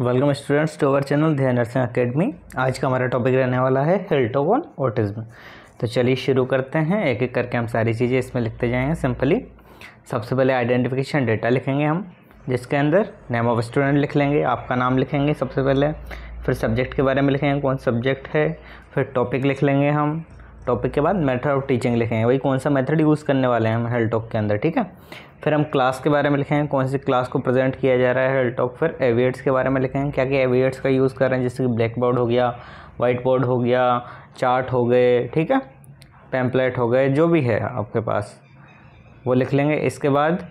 Welcome students to our channel Dhyan nursing academy. आज का हमारा टॉपिक रहने वाला है हेल्टोक ऑन ऑटिज्म तो चलिए शुरू करते हैं। एक एक करके हम सारी चीज़ें इसमें लिखते जाएँगे सिंपली सबसे पहले आइडेंटिफिकेशन डेटा लिखेंगे हम, जिसके अंदर नेम ऑफ़ स्टूडेंट लिख लेंगे, आपका नाम लिखेंगे सबसे पहले। फिर सब्जेक्ट के बारे में लिखेंगे, कौन सब्जेक्ट है। फिर टॉपिक लिख लेंगे हम। टॉपिक के बाद मेथड ऑफ़ टीचिंग लिखेंगे। वही कौन सा मेथड यूज़ करने वाले हैं हम हेल्थ टॉक के अंदर, ठीक है? फिर हम क्लास के बारे में लिखेंगे, कौन सी क्लास को प्रेजेंट किया जा रहा है हेल्थ टॉक। फिर एवियट्स के बारे में लिखेंगे, क्या क्या एवियट्स का यूज़ कर रहे हैं, जैसे कि ब्लैक बोर्ड हो गया वाइट बोर्ड हो गया, चार्ट हो गए, ठीक है? पैम्पलेट हो गए, जो भी है आपके पास, वो लिख लेंगे। इसके बाद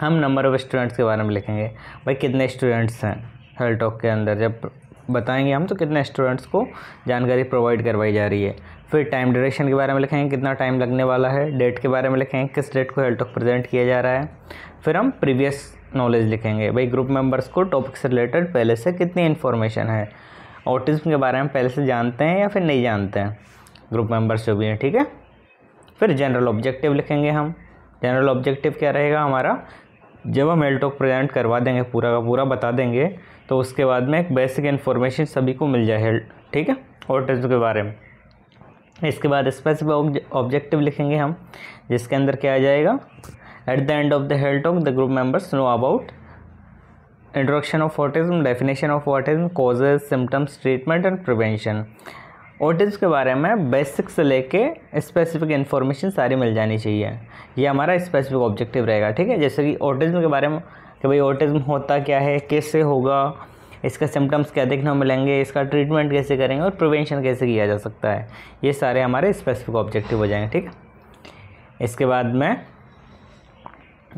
हम नंबर ऑफ़ स्टूडेंट्स के बारे में लिखेंगे। भाई कितने स्टूडेंट्स हैं हेल्थ टॉक के अंदर? जब बताएँगे हम तो कितने स्टूडेंट्स को जानकारी प्रोवाइड करवाई जा रही है। फिर टाइम ड्यूरेशन के बारे में लिखेंगे, कितना टाइम लगने वाला है डेट के बारे में लिखेंगे, किस डेट को हेल्थ टॉक प्रेजेंट किया जा रहा है। फिर हम प्रीवियस नॉलेज लिखेंगे, भाई ग्रुप मेंबर्स को टॉपिक से रिलेटेड पहले से कितनी इन्फॉर्मेशन है ऑटिज्म के बारे में पहले से जानते हैं या फिर नहीं जानते हैं। ग्रुप मेंबर्स जो भी हैं, ठीक है? फिर जनरल ऑब्जेक्टिव लिखेंगे हम। जनरल ऑब्जेक्टिव क्या रहेगा हमारा? जब हम एल्टॉक टॉक प्रेजेंट करवा देंगे पूरा का पूरा, बता देंगे तो उसके बाद में एक बेसिक इन्फॉर्मेशन सभी को मिल जाए ठीक है? ऑटिज्म के बारे में। इसके बाद स्पेसिफिक ऑब्जेक्टिव लिखेंगे हम, जिसके अंदर क्या आ जाएगा? At the end of the health talk the group members know about introduction of autism definition of autism causes symptoms treatment and prevention autism के बारे में बेसिक से लेके स्पेसिफिक इन्फॉर्मेशन सारी मिल जानी चाहिए। ये हमारा स्पेसिफिक ऑब्जेक्टिव रहेगा, ठीक है? जैसे कि ऑटिज्म के बारे में कि भाई ऑटिज्म होता क्या है कैसे होगा, इसका सिम्टम्स क्या देखने को मिलेंगे, इसका ट्रीटमेंट कैसे करेंगे और प्रिवेंशन कैसे किया जा सकता है। ये सारे हमारे स्पेसिफिक ऑब्जेक्टिव हो जाएँगे, ठीक इसके बाद में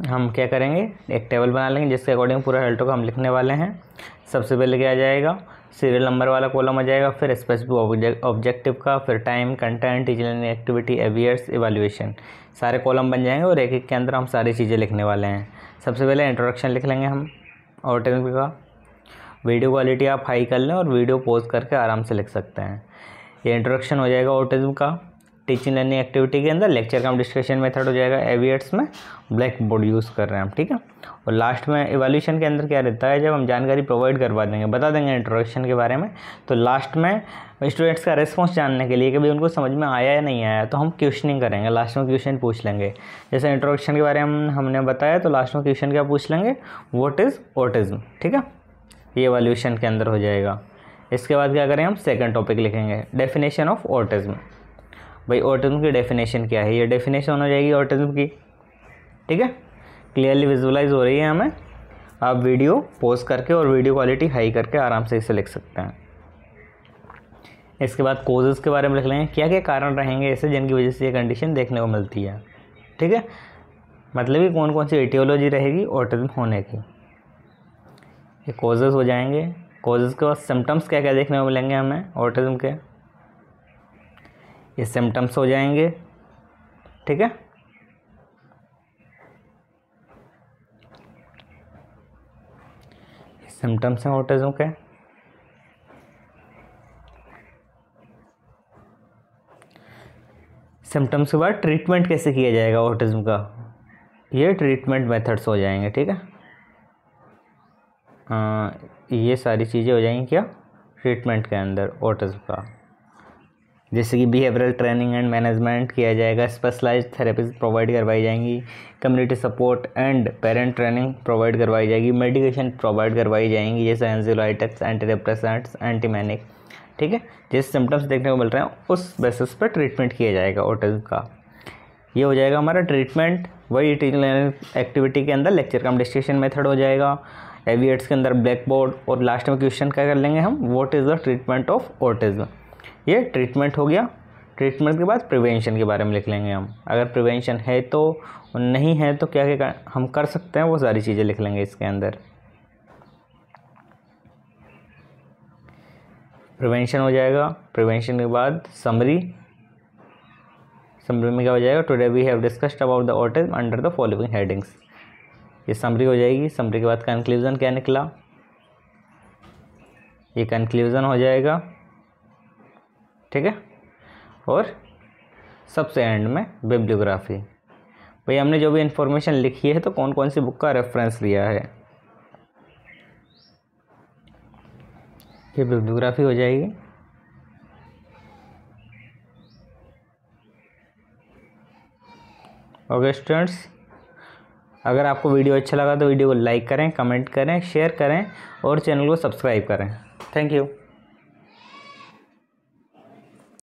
हम क्या करेंगे? एक टेबल बना लेंगे जिसके अकॉर्डिंग पूरा हेल्टों को हम लिखने वाले हैं। सबसे पहले क्या आ जाएगा? सीरियल नंबर वाला कॉलम आ जाएगा, फिर स्पेसिफिक ऑब्जेक्टिव का, फिर time content teacher activity AV aids evaluation सारे कॉलम बन जाएँगे और एक एक के अंदर हम सारी चीज़ें लिखने वाले हैं। सबसे पहले इंट्रोडक्शन लिख लेंगे हम ऑटिज्म का। वीडियो क्वालिटी आप हाई कर लें और वीडियो पोज करके आराम से लिख सकते हैं। ये इंट्रोडक्शन हो जाएगा ऑटिज्म का। टीचिंग लर्निंग एक्टिविटी के अंदर लेक्चर कम डिस्कशन मेथड हो जाएगा एवियट्स में ब्लैक बोर्ड यूज़ कर रहे हैं हम, ठीक है? और लास्ट में एवोल्यूशन के अंदर क्या रहता है, जब हम जानकारी प्रोवाइड करवा देंगे, बता देंगे इंट्रोडक्शन के बारे में तो लास्ट में स्टूडेंट्स का रिस्पॉन्स जानने के लिए कि भाई उनको समझ में आया या नहीं आया तो हम क्वेश्चनिंग करेंगे लास्ट में क्वेश्चन पूछ लेंगे। जैसे इंट्रोडक्शन के बारे में हमने बताया तो लास्ट में क्वेश्चन क्या पूछ लेंगे? वॉट इज़ ऑटिज्म ठीक है? ये एवोल्यूशन के अंदर हो जाएगा। इसके बाद क्या करें हम? सेकंड टॉपिक लिखेंगे। डेफिनेशन ऑफ़ ऑटिज्म भाई ऑटिज्म की डेफिनेशन क्या है? ये डेफिनेशन हो जाएगी ऑटिज्म की। ठीक है? क्लियरली विजुलाइज हो रही है हमें। आप वीडियो पोज करके और वीडियो क्वालिटी हाई करके आराम से इसे लिख सकते हैं। इसके बाद कोजेज़ के बारे में लिख लेंगे। क्या क्या कारण रहेंगे ऐसे जिनकी वजह से ये कंडीशन देखने को मिलती है। ठीक है? मतलब कि कौन कौन सी एटियोलॉजी रहेगी ऑटिज्म होने की। ये कोजेज़ हो जाएँगे। कोजेज़ के बाद सिम्टम्स क्या क्या देखने को मिलेंगे हमें ऑटिज्म के। ये सिम्टम्स हो जाएँगे। ठीक है? सिम्टम्स हैं ऑटिज्म के। सिम्टम्स के बाद ट्रीटमेंट कैसे किया जाएगा ऑटिज्म का? ये ट्रीटमेंट मेथड्स हो जाएँगे ठीक है? आ, ये सारी चीज़ें हो जाएँगी क्या? ट्रीटमेंट के अंदर ऑटिज्म का। जैसे कि बिहेवियरल ट्रेनिंग एंड मैनेजमेंट किया जाएगा स्पेशलाइज्ड थेरेपीज प्रोवाइड करवाई जाएँगी community support and parent training provide करवाई जाएगी मेडिकेशन प्रोवाइड करवाई जाएँगी, जैसे एंजियोलाइटिक्स एंटी डिप्रेसेंट्स एंटीमैनिक ठीक है? जैसे सिम्टम्स देखने को मिल रहे हैं, उस बेसिस पर ट्रीटमेंट किया जाएगा ऑटिज्म का। ये हो जाएगा हमारा ट्रीटमेंट वही टीचिंग एक्टिविटी के अंदर लेक्चर कम डिस्कशन मेथड हो जाएगा एविएट्स के अंदर ब्लैक बोर्ड और लास्ट में क्वेश्चन क्या कर लेंगे हम? What is the treatment of autism ये ट्रीटमेंट हो गया। ट्रीटमेंट के बाद प्रिवेंशन के बारे में लिख लेंगे हम। अगर प्रिवेंशन है तो नहीं है तो क्या क्या हम कर सकते हैं, वो सारी चीज़ें लिख लेंगे इसके अंदर। प्रिवेंशन हो जाएगा। प्रिवेंशन के बाद समरी समरी में क्या हो जाएगा? Today we have discussed about the autism under the following headings ये समरी हो जाएगी। समरी के बाद कंक्लूजन क्या निकला? ये कंक्लूजन हो जाएगा। ठीक है? और सबसे एंड में बिब्लियोग्राफी भाई, हमने जो भी इंफॉर्मेशन लिखी है तो कौन कौन सी बुक का रेफरेंस लिया है? ये बिब्लियोग्राफी हो जाएगी। ओके स्टूडेंट्स अगर आपको वीडियो अच्छा लगा तो वीडियो को लाइक करें कमेंट करें शेयर करें, और चैनल को सब्सक्राइब करें। Thank you